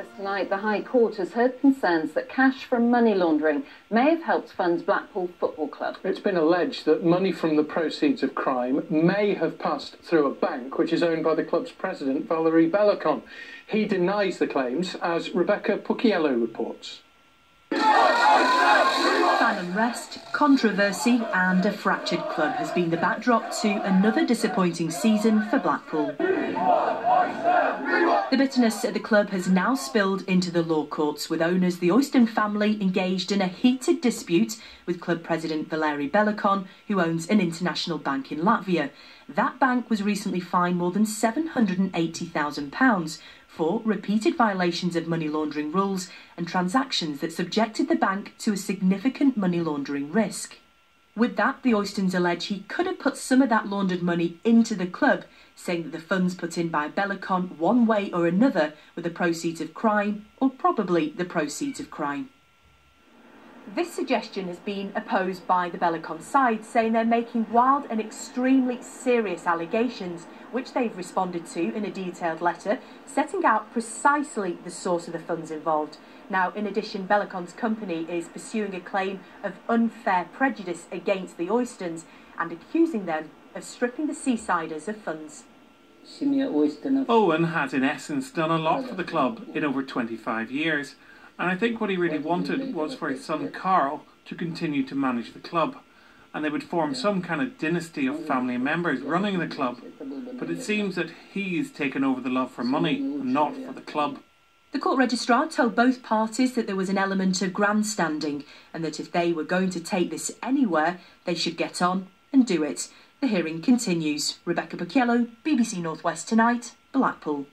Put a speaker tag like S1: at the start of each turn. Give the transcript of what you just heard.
S1: First tonight, the High Court has heard concerns that cash from money laundering may have helped fund Blackpool Football Club.
S2: It's been alleged that money from the proceeds of crime may have passed through a bank which is owned by the club's president, Valeri Belokon. He denies the claims, as Rebecca Pucciello reports.
S3: Fan unrest, controversy, and a fractured club has been the backdrop to another disappointing season for Blackpool. The bitterness at the club has now spilled into the law courts, with owners the Oyston family engaged in a heated dispute with club president Valery Belokon, who owns an international bank in Latvia. That bank was recently fined more than £780,000 for repeated violations of money laundering rules and transactions that subjected the bank to a significant money laundering risk. With that, the Oystons allege he could have put some of that laundered money into the club, saying that the funds put in by Belokon one way or another were the proceeds of crime, or probably the proceeds of crime. This suggestion has been opposed by the Belokon side, saying they're making wild and extremely serious allegations, which they've responded to in a detailed letter, setting out precisely the source of the funds involved. Now, in addition, Belokon's company is pursuing a claim of unfair prejudice against the Oystons and accusing them of stripping the Seasiders of funds.
S4: Owen has, in essence, done a lot for the club in over 25 years. And I think what he really wanted was for his son Carl to continue to manage the club. And they would form some kind of dynasty of family members running the club. But it seems that he's taken over the love for money and not for the club.
S3: The court registrar told both parties that there was an element of grandstanding and that if they were going to take this anywhere, they should get on and do it. The hearing continues. Rebecca Pucciello, BBC Northwest Tonight, Blackpool.